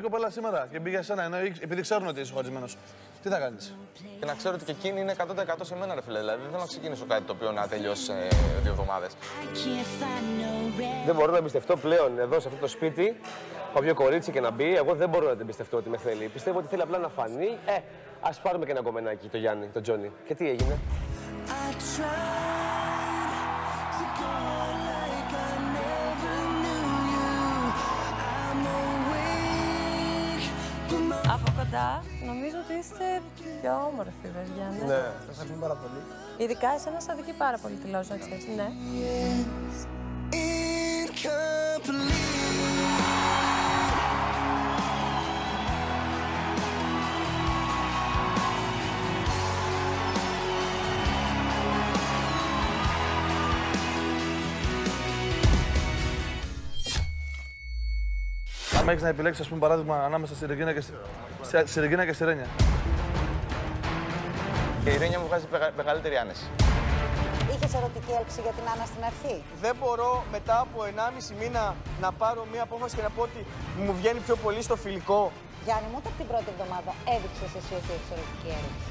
η κοπέλα σήμερα και μπήκε σε ένα, ενώ επειδή ξέρουν ότι είσαι χωρισμένος. Τι θα κάνεις; Και να ξέρω ότι και εκείνη είναι 100% σε μένα, ρε φίλε. Δηλαδή δεν θέλω να ξεκινήσω κάτι το οποίο να τελειώσει σε δύο εβδομάδες. Δεν μπορώ να εμπιστευτώ πλέον εδώ σε αυτό το σπίτι. Όποιο κορίτσι και να μπει, εγώ δεν μπορώ να την εμπιστευτώ ότι με θέλει. Πιστεύω ότι θέλει απλά να φανεί. Ε, ας πάρουμε και ένα κομμενάκι το Γιάννη, τον Τζόνι. Και τι έγινε; Από κοντά νομίζω ότι είστε πιο όμορφοι, παιδιά. Ναι. Ναι. Σας ευχαριστούμε πάρα πολύ. Ειδικά εσένα σα αδικεί πάρα πολύ τη λόγια, να ξέρεις. Ναι. Αν έχεις να επιλέξεις, ας πούμε, παράδειγμα ανάμεσα στη Ρεγίνα και στη, στη- στη Ρεγίνα και στη Ρένια. Και η Ρένια μου βγάζει μεγα- μεγαλύτερη άνεση. Είχες ερωτική έλξη για την Άννα στην αρχή; Δεν μπορώ μετά από 1,5 μήνα να πάρω μία απόφαση και να πω ότι μου βγαίνει πιο πολύ στο φιλικό. Γιάννη μου, ούτε από την πρώτη εβδομάδα έδειξες εσύ ότι έχεις ερωτική έλξη.